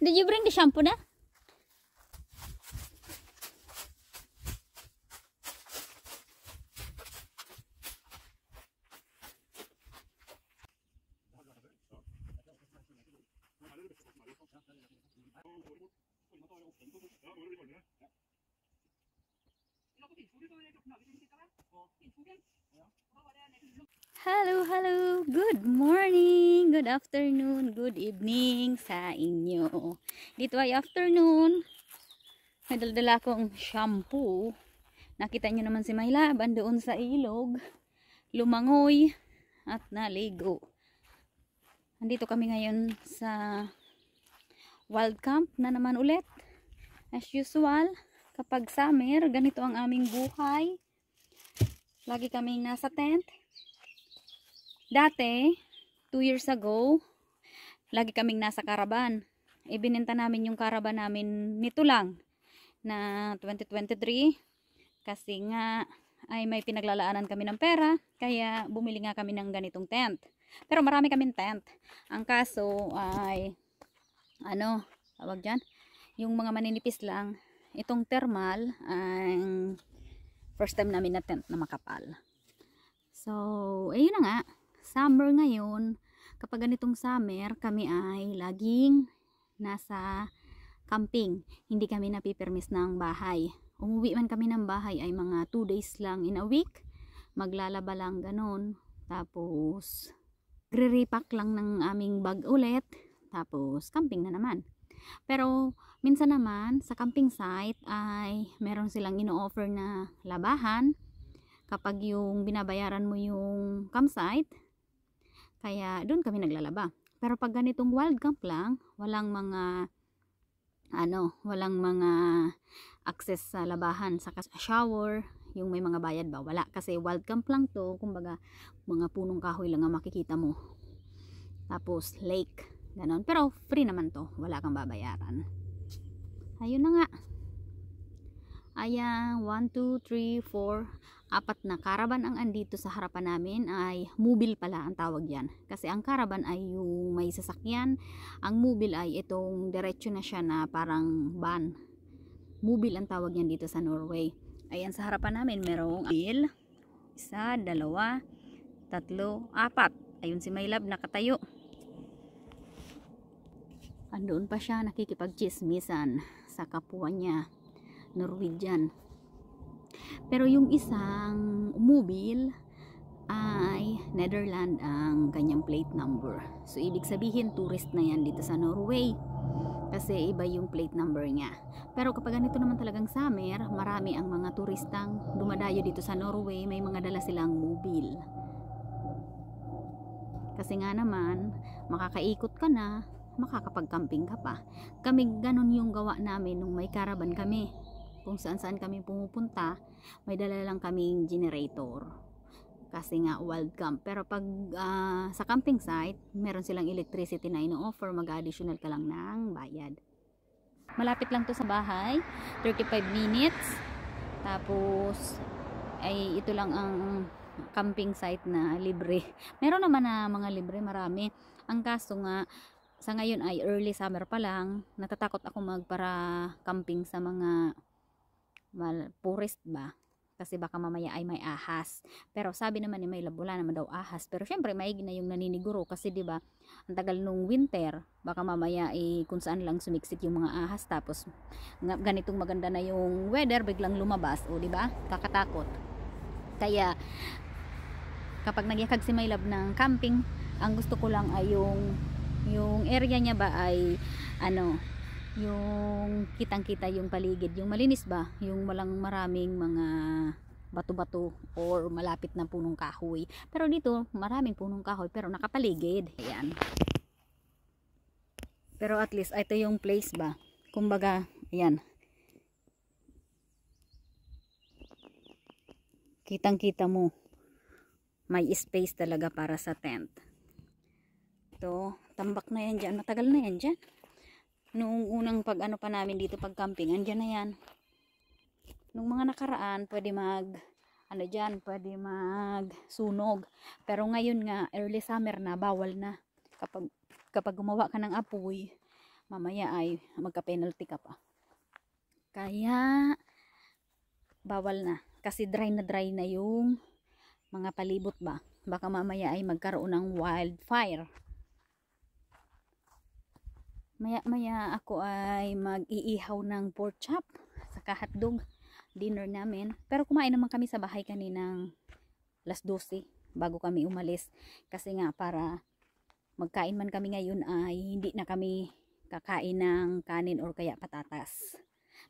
Did you bring the shampoo na? Hello, hello. Good morning, good afternoon, good evening sa inyo. Dito ay afternoon. May akong shampoo. Nakita nyo naman si Maylaban doon sa ilog. Lumangoy at naligo. Nandito kami ngayon sa wild camp na naman ulit. As usual, kapag summer, ganito ang aming buhay. Lagi kaming nasa tent. Dati, 2 years ago, lagi kaming nasa karaban. Ibinenta namin yung karaban namin nito lang na 2023 kasi nga ay may pinaglalaanan kami ng pera kaya bumili nga kami ng ganitong tent. Pero marami kaming tent. Ang kaso ay ano, tawag dyan, yung mga maninipis lang. Itong thermal ang first time namin na tent na makapal. So, ayun na nga summer ngayon, kapag ganitong summer, kami ay laging nasa camping. Hindi kami napipermis ng bahay. Umuwi man kami ng bahay ay mga 2 days lang in a week. Maglalaba lang ganun. Tapos, gre-repack lang ng aming bag ulit. Tapos, camping na naman. Pero, minsan naman, sa camping site ay meron silang ino-offer na labahan. Kapag yung binabayaran mo yung campsite, kaya doon kami naglalaba. Pero pag ganitong wild camp lang, walang mga ano, walang mga access sa labahan sa shower, yung may mga bayad ba? Wala kasi wild camp lang to, kumbaga mga punong kahoy lang ang makikita mo. Tapos lake, ganon. Pero free naman to, wala kang babayaran. Ayun na nga. Ayan, 1, 2, 3, 4, apat na caravan ang andito sa harapan namin ay mobile pala ang tawag yan. Kasi ang caravan ay yung may sasakyan, ang mobile ay itong diretso na siya na parang van. Mobile ang tawag yan dito sa Norway. Ayan sa harapan namin merong il, isa, dalawa, tatlo, apat. Ayun si Maylab nakatayo. Andoon pa siya nakikipagchismisan sa kapwa niya. Norwegian. Pero yung isang mobile ay Netherland ang kanyang plate number. So, ibig sabihin, tourist na yan dito sa Norway. Kasi iba yung plate number niya. Pero kapag ganito naman talagang summer, marami ang mga turistang dumadayo dito sa Norway, may mga dala silang mobile. Kasi nga naman, makakaikot ka na, makakapag-camping ka pa. Kami ganun yung gawa namin nung may caravan kami kung saan saan kami pumupunta may dala lang kaming generator. Kasi nga wild camp. Pero pag uh, sa camping site meron silang electricity na ino-offer mag-additional ka lang ng bayad. Malapit lang to sa bahay 35 minutes. Tapos ay ito lang ang camping site na libre. Meron naman na mga libre marami. Ang kaso nga sa ngayon ay early summer pa lang natatakot ako magpara camping sa mga mal purist ba? Kasi baka mamaya ay may ahas. Pero sabi naman ni may labula naman daw ahas. Pero syempre maigi na yung naniniguro kasi di ba ang tagal nung winter baka mamaya ay kung saan lang sumiksik yung mga ahas. Tapos ganitong maganda na yung weather biglang lumabas o di ba? Kakatakot. Kaya kapag nagyakag si Maylab ng camping ang gusto ko lang ay yung yung area niya ba ay ano yung kitang kita yung paligid yung malinis ba? Yung walang maraming mga bato-bato or malapit na punong kahoy. Pero dito maraming punong kahoy pero nakapaligid. Ayan. Pero at least ito yung place ba? Kumbaga ayan. Kitang kita mo. May space talaga para sa tent. Ito tambak na yan dyan. Matagal na yan dyan noong unang pag ano pa namin dito pag camping andyan na yan nung mga nakaraan pwede mag ano dyan pwede mag sunog pero ngayon nga early summer na bawal na kapag kapag gumawa ka ng apoy mamaya ay magka-penalty ka pa. Kaya, bawal na. Kasi dry na dry na yung mga palibot ba. Baka mamaya ay magkaroon ng wildfire. Maya maya ako ay mag-iihaw ng pork chop sa hotdog dinner namin. Pero kumain naman kami sa bahay kaninang las 12 bago kami umalis. Kasi nga para magkain man kami ngayon ay hindi na kami kakain ng kanin or kaya patatas.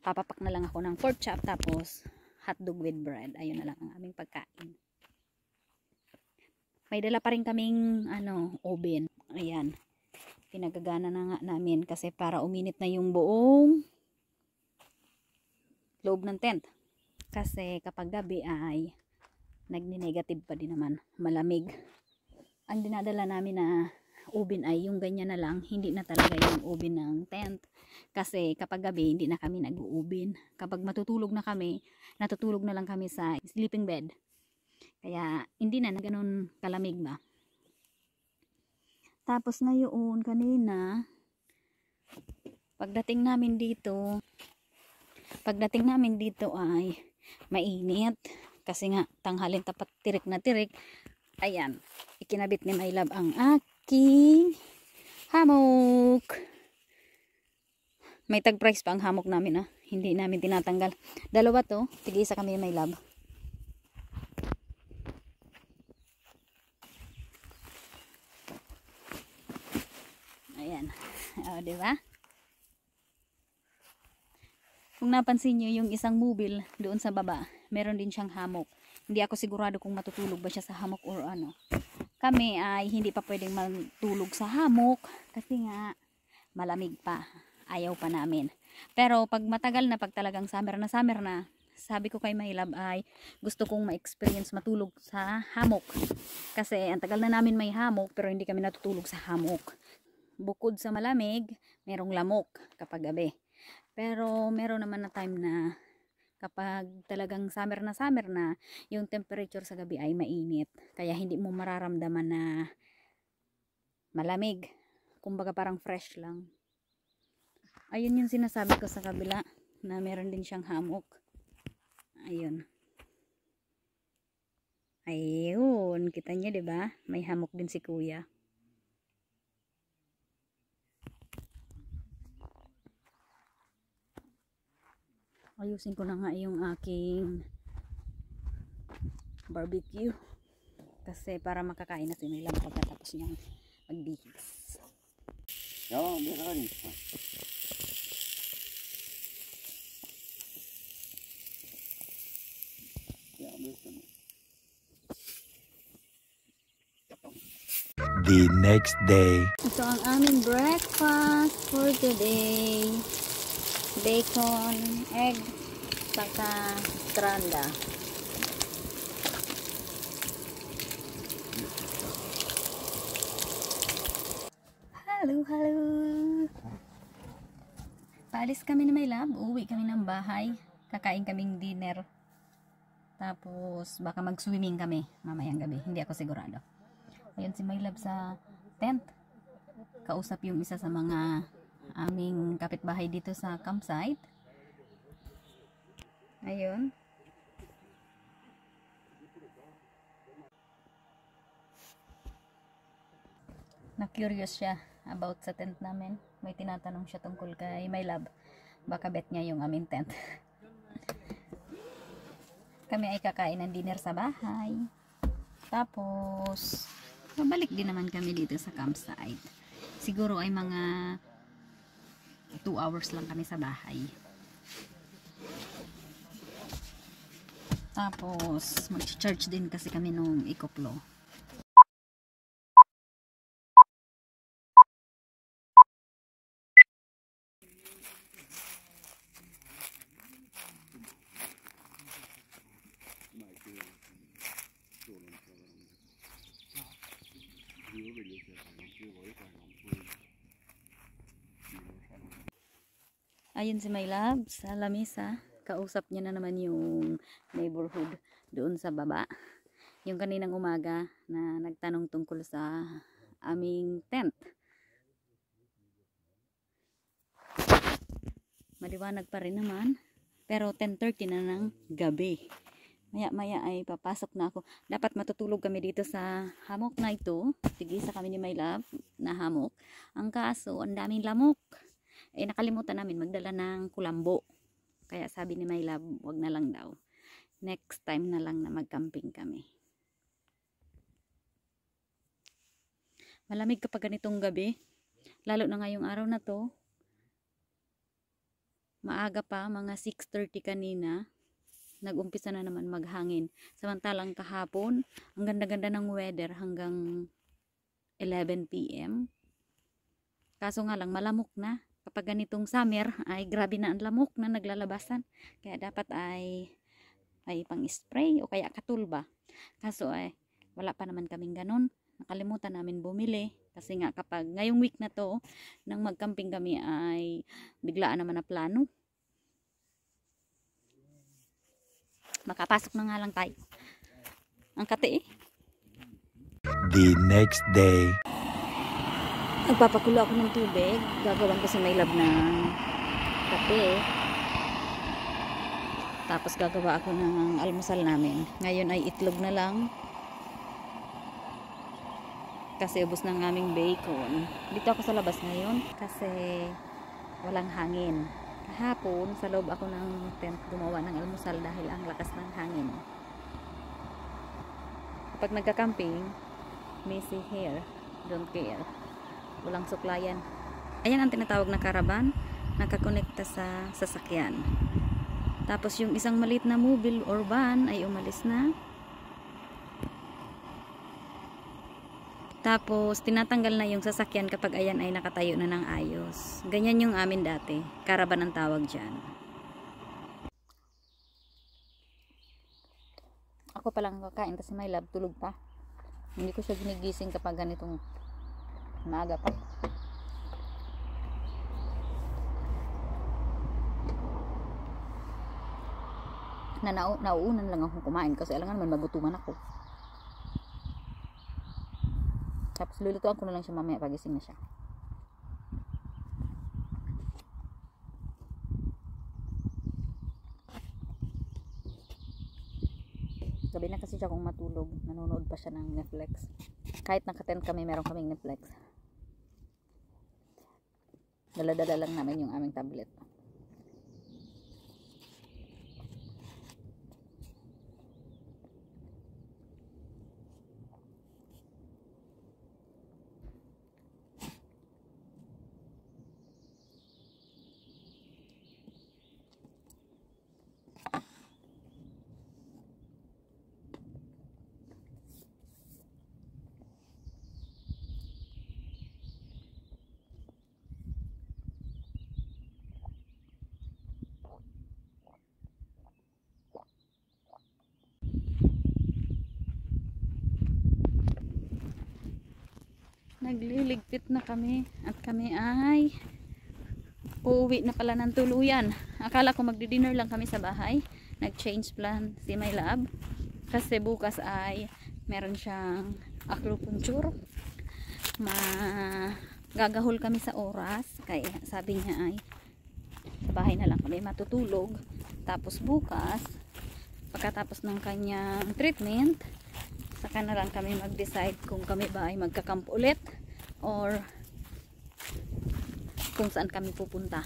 Papapak na lang ako ng pork chop tapos hotdog with bread. Ayun na lang ang aming pagkain. May dala pa rin kaming ano, oven. Ayan. Pinagagana na nga namin kasi para uminit na yung buong loob ng tent. Kasi kapag gabi ay nagni-negative pa din naman. Malamig. Ang dinadala namin na oven ay yung ganyan na lang. Hindi na talaga yung oven ng tent. Kasi kapag gabi hindi na kami nag-uubin. Kapag matutulog na kami, natutulog na lang kami sa sleeping bed. Kaya hindi na ganun kalamig ba. Tapos ngayon kanina. Pagdating namin dito pagdating namin dito ay mainit. Kasi nga tanghalin tapat tirik na tirik. Ayan ikinabit ni my love ang aking hamok. May tag price pa ang hamok namin ah. Hindi namin tinatanggal. Dalawa to tigisa kami my love ayan o diba kung napansin nyo yung isang mobil doon sa baba, meron din siyang hamok. Hindi ako sigurado kung matutulog ba siya sa hamok or ano. Kami ay hindi pa pwedeng matulog sa hamok kasi nga malamig pa. Ayaw pa namin. Pero pag matagal na, pag talagang summer na summer na, sabi ko kay Maylab ay gusto kong ma-experience matulog sa hamok. Kasi ang tagal na namin may hamok pero hindi kami natutulog sa hamok. Bukod sa malamig, merong lamok kapag gabi. Pero meron naman na time na kapag talagang summer na summer na, yung temperature sa gabi ay mainit. Kaya hindi mo mararamdaman na malamig. Kumbaga parang fresh lang. Ayun yung sinasabi ko sa kabila na meron din siyang hamok. Ayun. Ayun, kita niyo 'di ba? May hamok din si Kuya. Ayusin ko na nga yung aking barbecue kasi para makakain na si Milam pagkatapos niyang magbihis. Ja, det stämmer. the next day. ito ang aming breakfast for today bacon, egg saka stranda Hello, hello. Paalis kami na may lab. Uwi kami ng bahay. Kakain kaming dinner. Tapos, baka mag-swimming kami mamayang gabi. Hindi ako sigurado. Ayun si my lab sa tent. Kausap yung isa sa mga aming kapitbahay dito sa campsite. Ayun. Na-curious siya about sa tent namin. May tinatanong siya tungkol kay my lab. Baka bet niya yung aming tent. Kami ay kakain ng dinner sa bahay. Tapos, babalik din naman kami dito sa campsite. Siguro ay mga 2 hours lang kami sa bahay. Tapos, mag-charge din kasi kami nung ikoplo. Ayun si my love sa lamisa. Kausap niya na naman yung neighborhood doon sa baba. Yung kaninang umaga na nagtanong tungkol sa aming tent. Maliwanag pa rin naman. Pero 10.30 na ng gabi. Maya maya ay papasok na ako. Dapat matutulog kami dito sa hamok na ito. Tigisa kami ni My Love na hamok. Ang kaso, ang daming lamok. Eh nakalimutan namin magdala ng kulambo. Kaya sabi ni My Love, wag na lang daw. Next time na lang na magcamping kami. Malamig kapag ganitong gabi. Lalo na ngayong araw na to. Maaga pa, mga 6.30 kanina. Nag-umpisa na naman maghangin. Samantalang kahapon, ang ganda-ganda ng weather hanggang 11 p.m. Kaso nga lang, malamok na. Kapag ganitong summer, ay grabe na ang lamok na naglalabasan. Kaya dapat ay ay pang-spray o kaya katulba. Kaso ay wala pa naman kaming ganun. Nakalimutan namin bumili. Kasi nga kapag ngayong week na to, nang magcamping kami ay biglaan naman na plano. Makapasok na nga lang tayo. Ang kati eh. the next day. Nagpapakulo ako ng tubig. Gagawan ko sa may lab ng kape. Tapos gagawa ako ng almusal namin. Ngayon ay itlog na lang. Kasi ubos ng aming bacon. Dito ako sa labas ngayon kasi walang hangin. Kahapon, sa loob ako ng tent gumawa ng almusal dahil ang lakas ng hangin. Kapag nagka-camping, messy hair, don't care walang suklayan. Ayan ang tinatawag na caravan, nakakonekta sa sasakyan. Tapos yung isang maliit na mobile or van ay umalis na. Tapos tinatanggal na yung sasakyan kapag ayan ay nakatayo na ng ayos. Ganyan yung amin dati. Caravan ang tawag dyan. Ako palang kakain kasi may lab tulog pa. Hindi ko siya ginigising kapag ganitong maaga pa. Na nau nauunan lang akong kumain kasi alangan naman magutuman ako. Tapos lulutuan ko na lang siya mamaya pagising na siya. Gabi na kasi siya kung matulog. Nanonood pa siya ng Netflix. Kahit nakatent kami, meron kaming Netflix. Dala-dala lang namin yung aming tablet. Nagliligpit na kami at kami ay uuwi na pala ng tuluyan. Akala ko magdi-dinner lang kami sa bahay. Nag-change plan si my lab. Kasi bukas ay meron siyang acupuncture. Ma gagahol kami sa oras. Kaya sabi niya ay sa bahay na lang kami matutulog. Tapos bukas, pagkatapos ng kanyang treatment, saka na lang kami mag-decide kung kami ba ay magkakamp ulit or kung saan kami pupunta.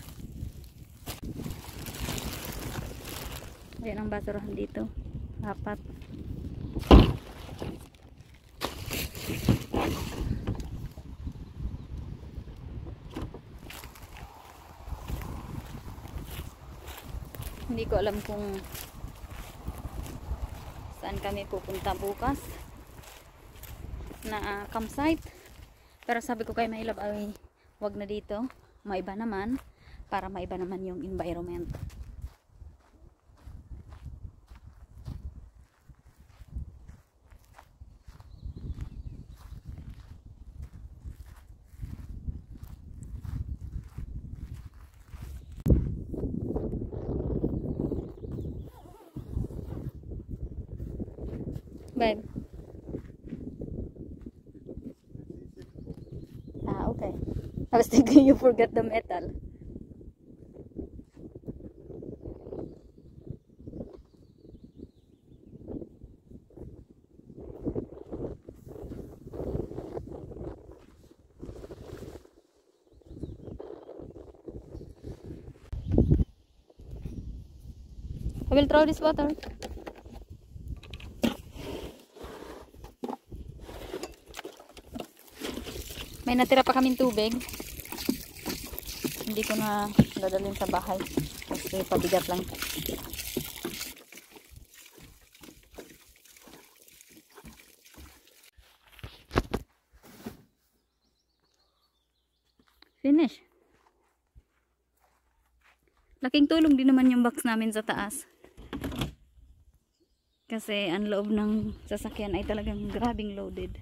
Ayan ang basurahan dito. Apat. Hindi ko alam kung saan kami pupunta bukas na uh, campsite pero sabi ko kay Mailab ay wag na dito maiba naman para maiba naman yung environment Babe. was you forgot the metal. I will throw this water. May natira pa kaming tubig. Hindi ko na dadalhin sa bahay. Kasi pabigat lang. Finish. Laking tulong din naman yung box namin sa taas. Kasi ang loob ng sasakyan ay talagang grabing loaded.